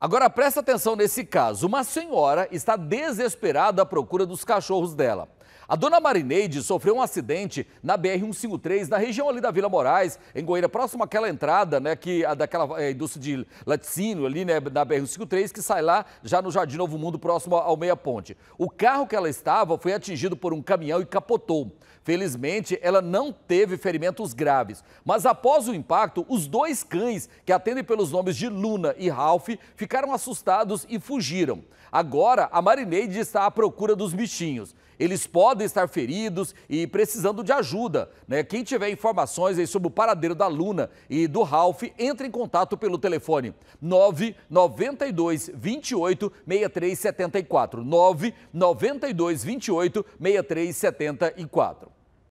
Agora presta atenção nesse caso. Uma senhora está desesperada à procura dos cachorros dela. A dona Marineide sofreu um acidente na BR-153, na região ali da Vila Moraes, em Goiânia, próximo àquela entrada, né, que, daquela é, indústria de laticínio ali, né, na BR-153, que sai lá já no Jardim Novo Mundo, próximo ao Meia Ponte. O carro que ela estava foi atingido por um caminhão e capotou. Felizmente, ela não teve ferimentos graves, mas após o impacto, os dois cães, que atendem pelos nomes de Luna e Ralph, ficaram assustados e fugiram. Agora, a Marineide está à procura dos bichinhos. Eles podem estar feridos e precisando de ajuda. Né? Quem tiver informações sobre o paradeiro da Luna e do Ralph, entre em contato pelo telefone 992 28 6374. 992 28 6374.